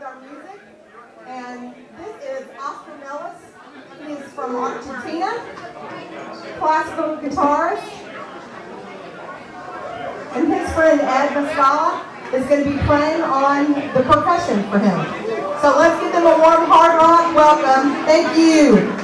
with our music. And this is Oscar Melis. He's from Argentina, classical guitarist. And his friend Ed Mascali is going to be playing on the percussion for him. So let's give them a warm hard rock welcome. Thank you.